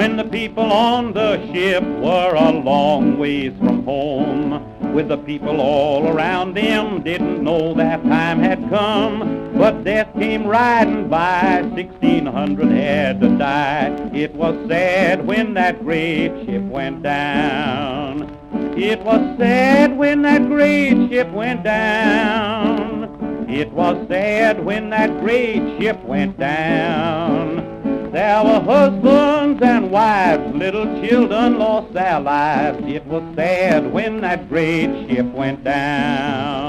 When the people on the ship were a long ways from home, with the people all around them, didn't know that time had come. But death came riding by, 1600 had to die. It was sad when that great ship went down. It was sad when that great ship went down. It was sad when that great ship went down. There were husbands and wives, little children lost their lives. It was sad when that great ship went down.